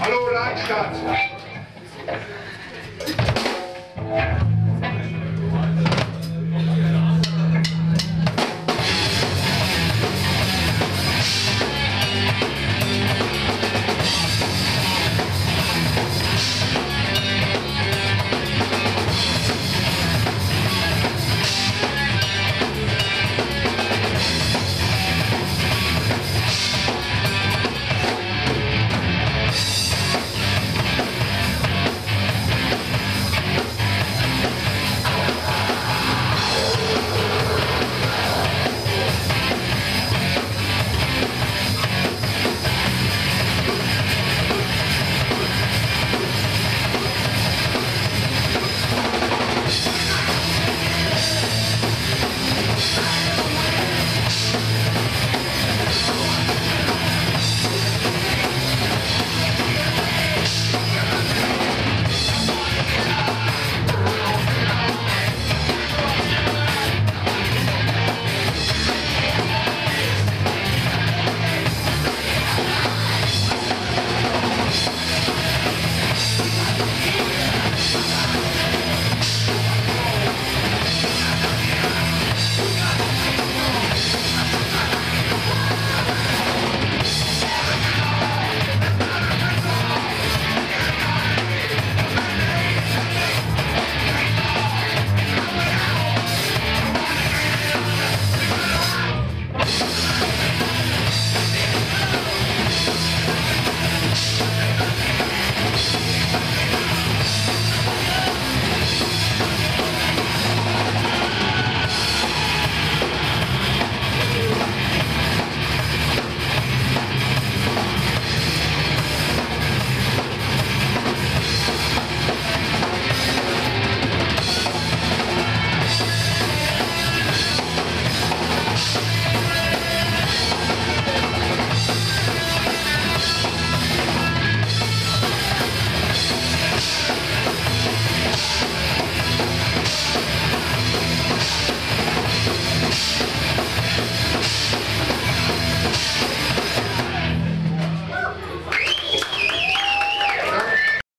Hallo Landstadt!